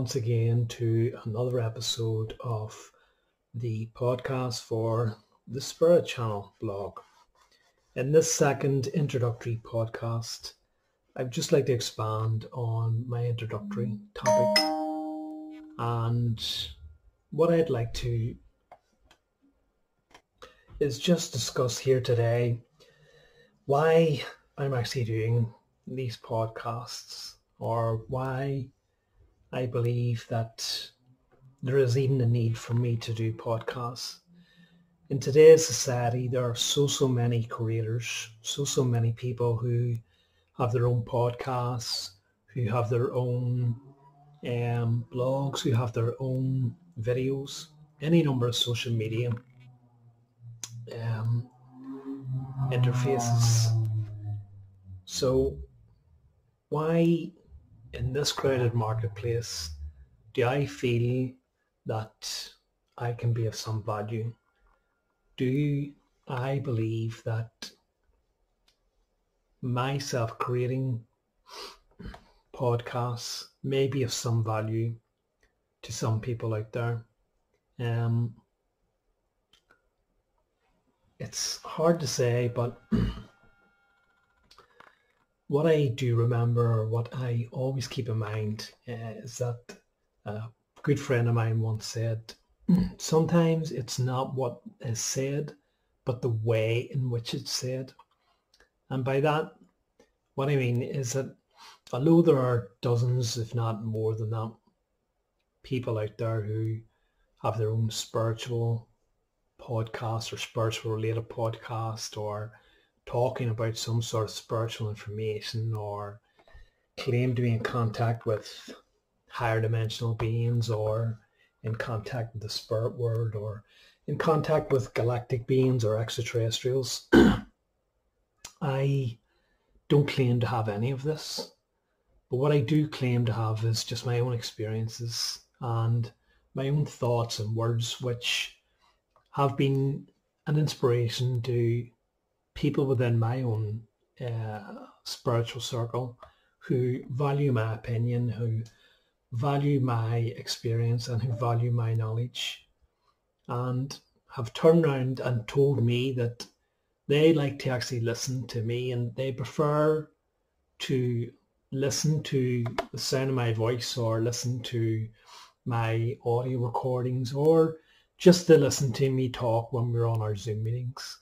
once again to another episode of the podcast for the Spirit Channel blog. In this second introductory podcast, I'd just like to expand on my introductory topic and what I'd like to is just discuss here today why I'm actually doing these podcasts or why I believe that there is even a need for me to do podcasts. In today's society, there are so, so many creators, so, so many people who have their own podcasts, who have their own um, blogs, who have their own videos, any number of social media um, interfaces. So why in this crowded marketplace do I feel that I can be of some value? Do I believe that myself creating podcasts may be of some value to some people out there? Um, it's hard to say, but what I do remember, what I always keep in mind, uh, is that a good friend of mine once said, sometimes it's not what is said, but the way in which it's said. And by that, what I mean is that although there are dozens, if not more than that, people out there who have their own spiritual podcast or spiritual related podcast or talking about some sort of spiritual information or claim to be in contact with higher dimensional beings or in contact with the spirit world or in contact with galactic beings or extraterrestrials. I don't claim to have any of this, but what I do claim to have is just my own experiences and my own thoughts and words which have been an inspiration to people within my own uh, spiritual circle who value my opinion, who value my experience and who value my knowledge and have turned around and told me that they like to actually listen to me and they prefer to listen to the sound of my voice or listen to my audio recordings or just to listen to me talk when we're on our Zoom meetings.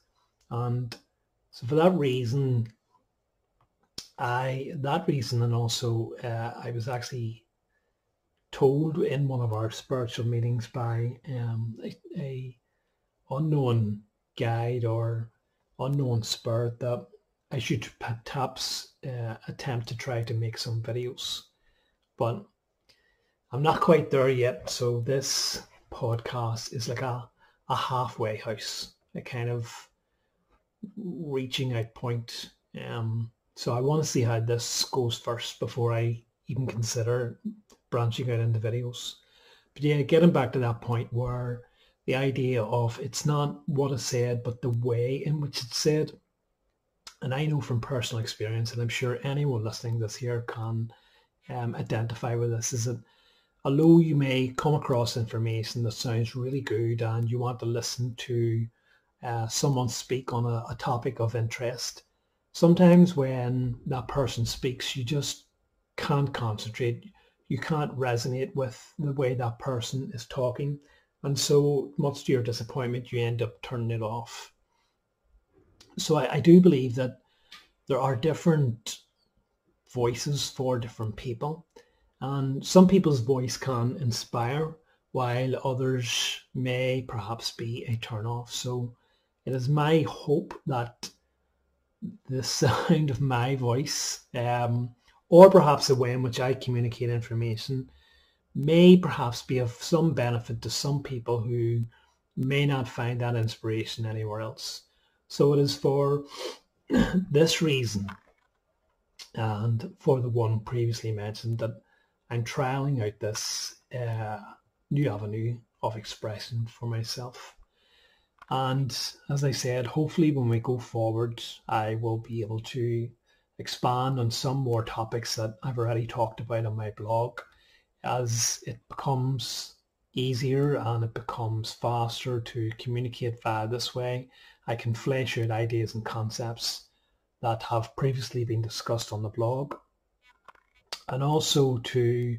And so for that reason, I that reason and also uh, I was actually told in one of our spiritual meetings by um, a, a, unknown guide or unknown spirit that I should perhaps uh, attempt to try to make some videos, but I'm not quite there yet. So this podcast is like a, a halfway house, a kind of reaching a point. Um, so I want to see how this goes first before I even consider branching out into videos. But yeah, getting back to that point where the idea of it's not what is said, but the way in which it's said. And I know from personal experience, and I'm sure anyone listening this here can um, identify with this, is that although you may come across information that sounds really good and you want to listen to uh, someone speak on a, a topic of interest, sometimes when that person speaks, you just can't concentrate. You can't resonate with the way that person is talking. And so much to your disappointment, you end up turning it off. So I, I do believe that there are different voices for different people. And some people's voice can inspire while others may perhaps be a turn off. So it is my hope that the sound of my voice, um, or perhaps the way in which I communicate information, may perhaps be of some benefit to some people who may not find that inspiration anywhere else. So it is for this reason and for the one previously mentioned that I'm trialing out this uh, new avenue of expression for myself. And as I said, hopefully when we go forward, I will be able to expand on some more topics that I've already talked about on my blog. as it becomes easier and it becomes faster to communicate via this way, I can flesh out ideas and concepts that have previously been discussed on the blog and also to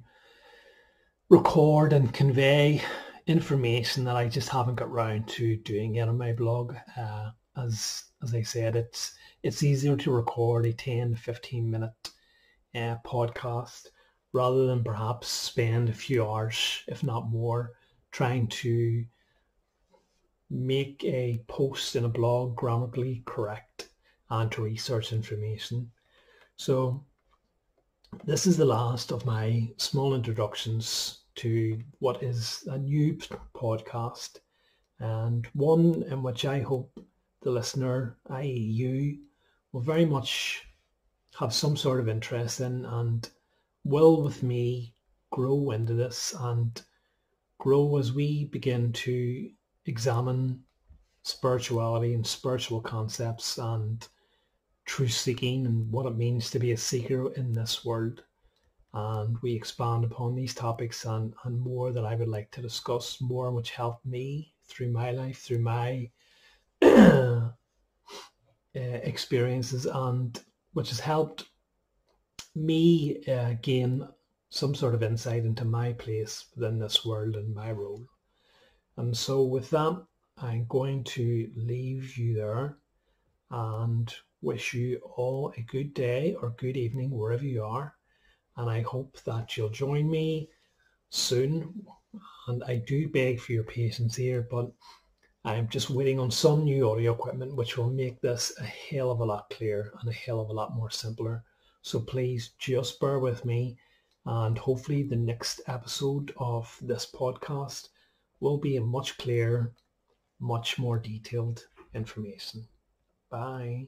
record and convey information that I just haven't got round to doing yet on my blog. Uh, as as I said, it's it's easier to record a 10 15 minute uh, podcast rather than perhaps spend a few hours, if not more, trying to make a post in a blog grammatically correct and to research information. So this is the last of my small introductions to what is a new podcast and one in which I hope the listener, i.e. you, will very much have some sort of interest in and will with me grow into this and grow as we begin to examine spirituality and spiritual concepts and truth seeking and what it means to be a seeker in this world. And we expand upon these topics and, and more that I would like to discuss, more which helped me through my life, through my uh, experiences and which has helped me uh, gain some sort of insight into my place within this world and my role. And so with that, I'm going to leave you there and wish you all a good day or good evening wherever you are. And I hope that you'll join me soon. And I do beg for your patience here, but I'm just waiting on some new audio equipment which will make this a hell of a lot clearer and a hell of a lot more simpler. So please just bear with me and hopefully the next episode of this podcast will be a much clearer, much more detailed information. Bye.